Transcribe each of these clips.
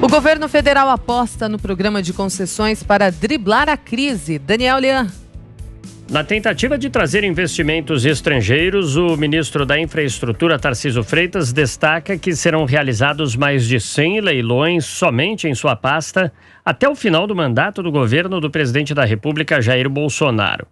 O governo federal aposta no programa de concessões para driblar a crise. Daniel Lian. Na tentativa de trazer investimentos estrangeiros, o ministro da Infraestrutura, Tarciso Freitas, destaca que serão realizados mais de 100 leilões somente em sua pasta até o final do mandato do governo do presidente da República, Jair Bolsonaro.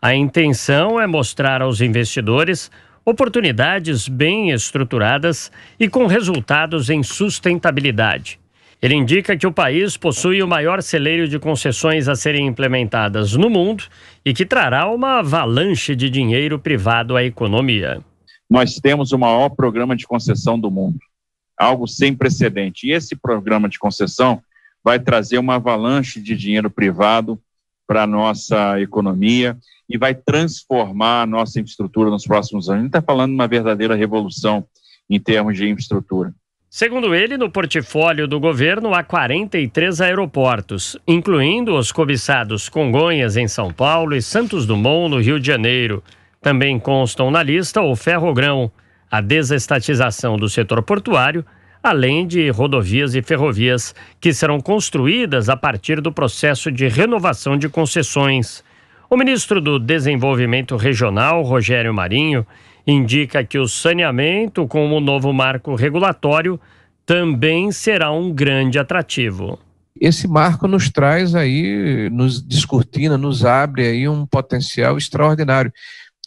A intenção é mostrar aos investidores oportunidades bem estruturadas e com resultados em sustentabilidade. Ele indica que o país possui o maior celeiro de concessões a serem implementadas no mundo e que trará uma avalanche de dinheiro privado à economia. Nós temos o maior programa de concessão do mundo, algo sem precedente. E esse programa de concessão vai trazer uma avalanche de dinheiro privado para a nossa economia e vai transformar a nossa infraestrutura nos próximos anos. A gente está falando de uma verdadeira revolução em termos de infraestrutura. Segundo ele, no portfólio do governo há 43 aeroportos, incluindo os cobiçados Congonhas, em São Paulo, e Santos Dumont, no Rio de Janeiro. Também constam na lista o ferrogrão, a desestatização do setor portuário, além de rodovias e ferrovias que serão construídas a partir do processo de renovação de concessões. O ministro do Desenvolvimento Regional, Rogério Marinho, indica que o saneamento, com o novo marco regulatório, também será um grande atrativo. Esse marco nos traz aí, nos descortina, nos abre aí um potencial extraordinário.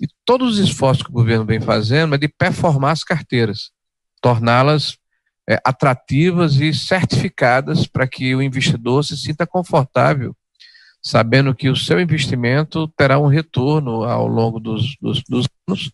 E todos os esforços que o governo vem fazendo é de performar as carteiras, torná-las é, atrativas e certificadas para que o investidor se sinta confortável, sabendo que o seu investimento terá um retorno ao longo dos, dos, dos anos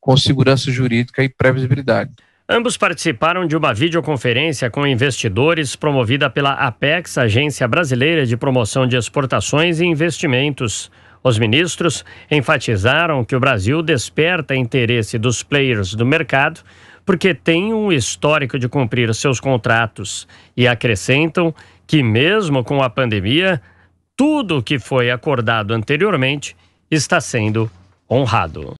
com segurança jurídica e previsibilidade. Ambos participaram de uma videoconferência com investidores promovida pela Apex, Agência Brasileira de Promoção de Exportações e Investimentos. Os ministros enfatizaram que o Brasil desperta interesse dos players do mercado porque tem um histórico de cumprir seus contratos e acrescentam que, mesmo com a pandemia, tudo o que foi acordado anteriormente está sendo honrado.